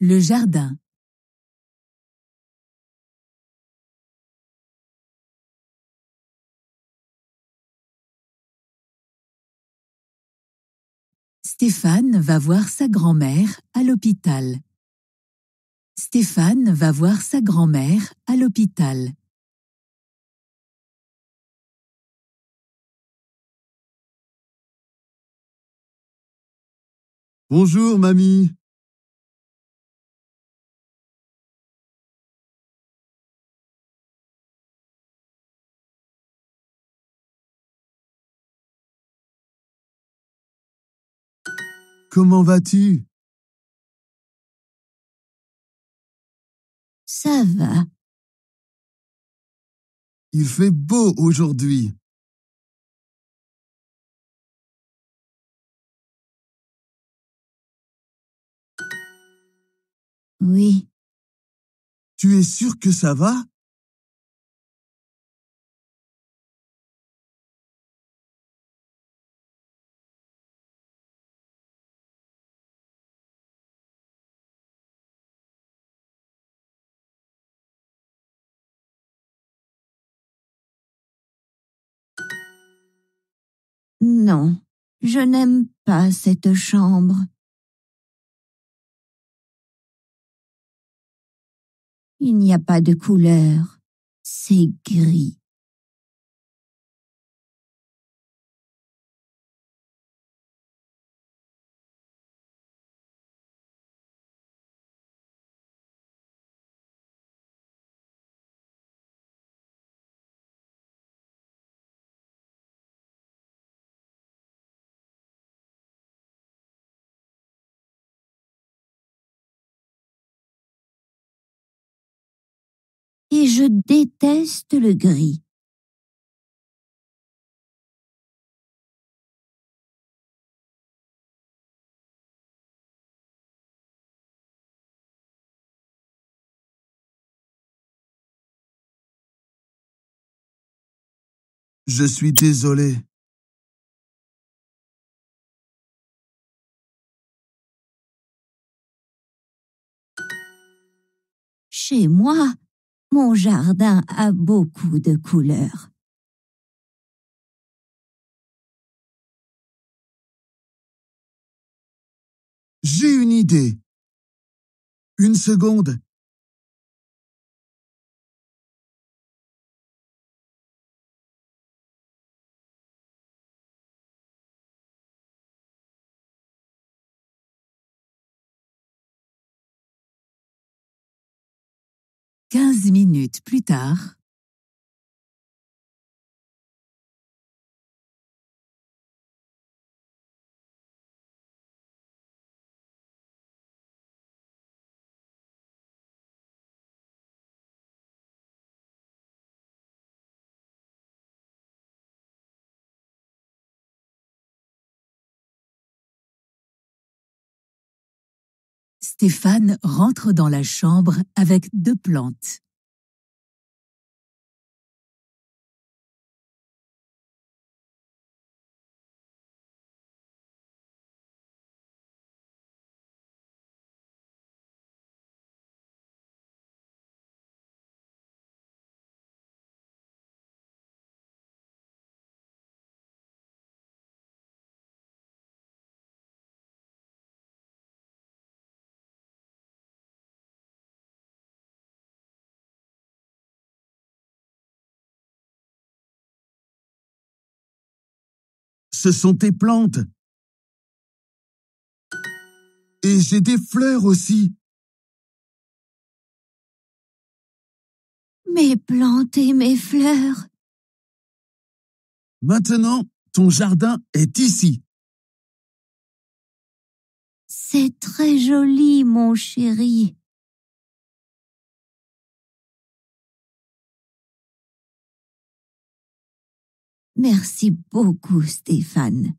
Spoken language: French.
Le jardin. Stéphane va voir sa grand-mère à l'hôpital. Stéphane va voir sa grand-mère à l'hôpital. Bonjour, mamie. Comment vas-tu? Ça va. Il fait beau aujourd'hui. Oui, Tu es sûr que ça va? Non, je n'aime pas cette chambre. Il n'y a pas de couleur. C'est gris. Et je déteste le gris. Je suis désolé. Chez moi, mon jardin a beaucoup de couleurs. J'ai une idée. Une seconde. Minutes plus tard. Stéphane rentre dans la chambre avec deux plantes. Ce sont tes plantes. Et j'ai des fleurs aussi. Mes plantes et mes fleurs. Maintenant, ton jardin est ici. C'est très joli, mon chéri. Merci beaucoup, Stéphane.